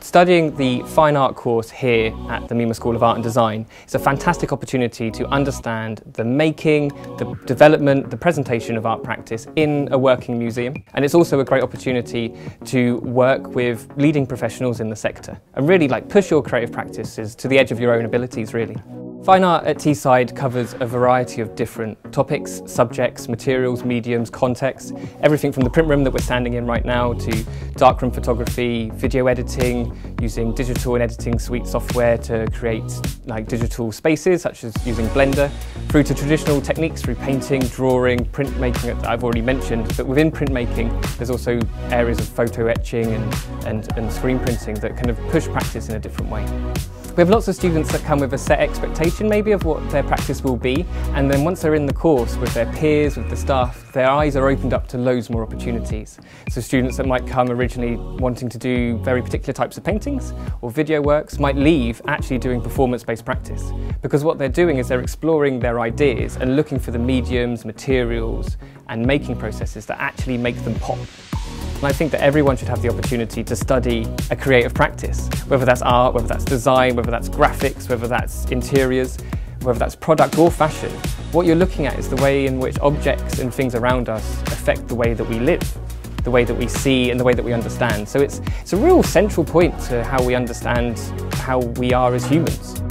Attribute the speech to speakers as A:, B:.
A: Studying the fine art course here at the Mima School of Art and Design is a fantastic opportunity to understand the making, the development, the presentation of art practice in a working museum. And it's also a great opportunity to work with leading professionals in the sector and really like push your creative practices to the edge of your own abilities really. Fine Art at Teesside covers a variety of different topics, subjects, materials, mediums, contexts, everything from the print room that we're standing in right now to darkroom photography, video editing, using digital and editing suite software to create like digital spaces such as using Blender, through to traditional techniques through painting, drawing, printmaking that I've already mentioned, but within printmaking there's also areas of photo etching and, and, and screen printing that kind of push practice in a different way. We have lots of students that come with a set expectation maybe of what their practice will be and then once they're in the course with their peers, with the staff, their eyes are opened up to loads more opportunities. So students that might come originally wanting to do very particular types of paintings or video works might leave actually doing performance-based practice because what they're doing is they're exploring their ideas and looking for the mediums, materials and making processes that actually make them pop. And I think that everyone should have the opportunity to study a creative practice, whether that's art, whether that's design, whether that's graphics, whether that's interiors, whether that's product or fashion. What you're looking at is the way in which objects and things around us affect the way that we live, the way that we see and the way that we understand. So it's, it's a real central point to how we understand how we are as humans.